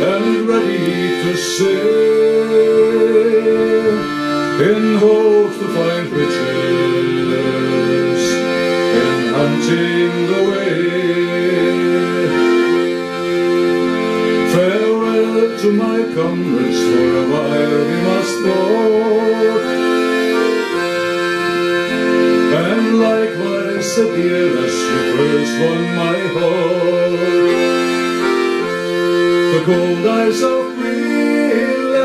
and ready to sail in hopes to find riches in hunting the way. Farewell to my comrades, for a while we must part. And likewise as you first won my heart. The cold eyes of Greenland,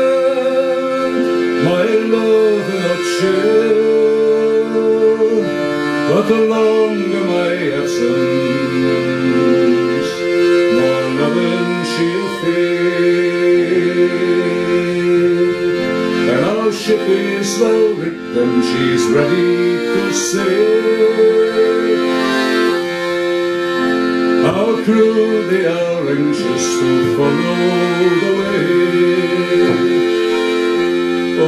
my love not share. But the longer my absence, more loving she'll feel. And our ship is well rigged and she's ready to sail. Crew, they are anxious to follow the way.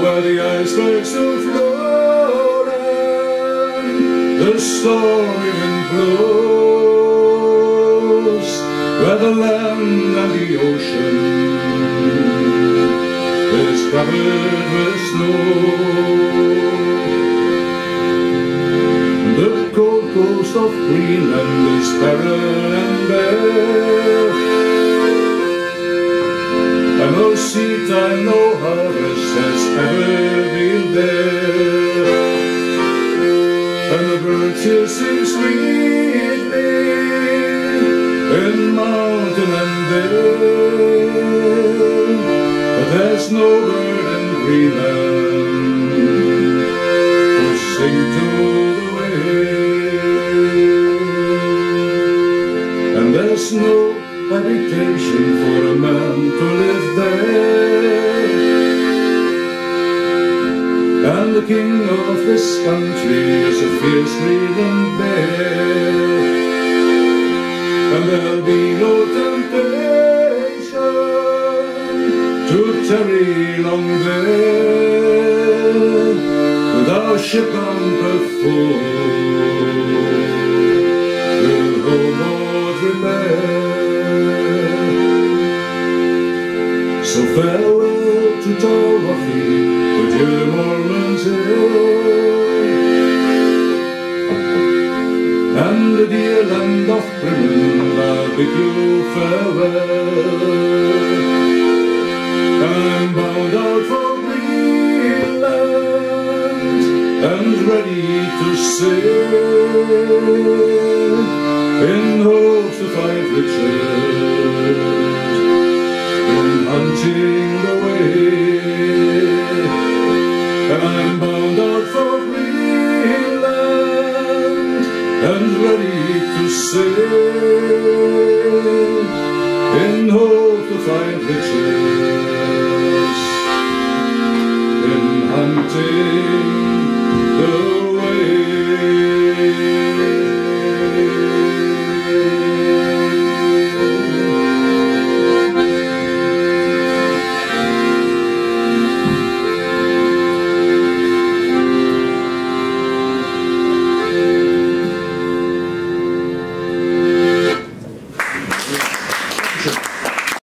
Where the icebergs do float and the stormy wind blows. Where the land and the ocean is covered with snow of Greenland is barren and bare. And no seed time, no harvest has ever been there. And the birds here sing sweetly in mountain and dale. But there's no bird in Greenland king of this country is a fierce Greenland bear. And there'll be no temptation to tarry long there with our ship anchor full. Will homeward repair. So farewell to Tarwathie, with your And the dear land of Britain, I bid you farewell. I'm bound out for Greenland and ready to sail in hopes to find riches ready